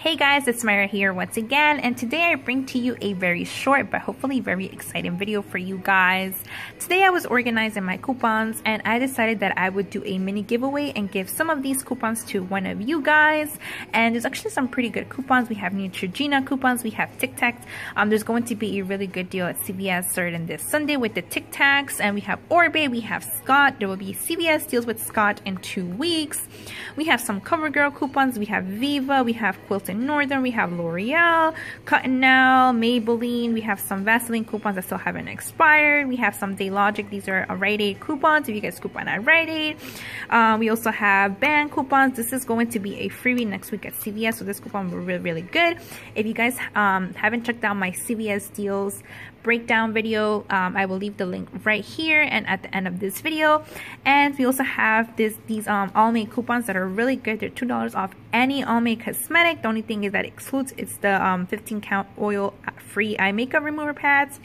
Hey guys, it's Myra here once again and today I bring to you a very short but hopefully very exciting video for you guys. Today I was organizing my coupons and I decided that I would do a mini giveaway and give some of these coupons to one of you guys and there's actually some pretty good coupons. We have Neutrogena coupons, we have Tic Tacs. Um, there's going to be a really good deal at CVS starting this Sunday with the Tic Tacs and we have Oribe, we have Scott. There will be CVS deals with Scott in two weeks. We have some CoverGirl coupons, we have Viva, we have Quilted Northern, we have L'Oreal, Cottonelle, Maybelline, we have some Vaseline coupons that still haven't expired, we have some Daylogic, these are Rite Aid coupons if you guys coupon at Rite Aid. Um, we also have Ban coupons, this is going to be a freebie next week at CVS, so this coupon will really, really good. If you guys um, haven't checked out my CVS deals breakdown video, um, I will leave the link right here and at the end of this video. And we also have this these um, Almay coupons that are really good. They're $2 off any Almay cosmetic. The only thing is that excludes it's the um, 15 count oil free eye makeup remover pads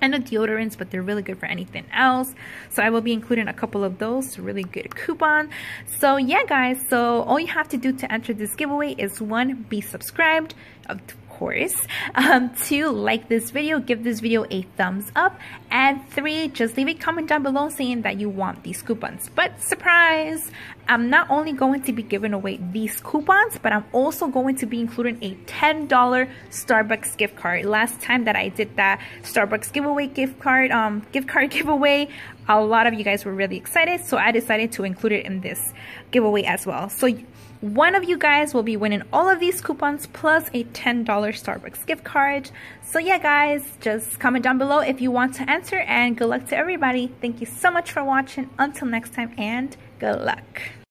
and the deodorants but they're really good for anything else so i will be including a couple of those really good coupon so yeah guys so all you have to do to enter this giveaway is one be subscribed of course. Um, two, like this video, give this video a thumbs up. And three, just leave a comment down below saying that you want these coupons. But surprise, I'm not only going to be giving away these coupons, but I'm also going to be including a $10 Starbucks gift card. Last time that I did that Starbucks giveaway gift card, um, gift card giveaway, a lot of you guys were really excited. So I decided to include it in this giveaway as well. So one of you guys will be winning all of these coupons plus a $10 Starbucks gift card. So yeah guys, just comment down below if you want to enter and good luck to everybody. Thank you so much for watching. Until next time and luck.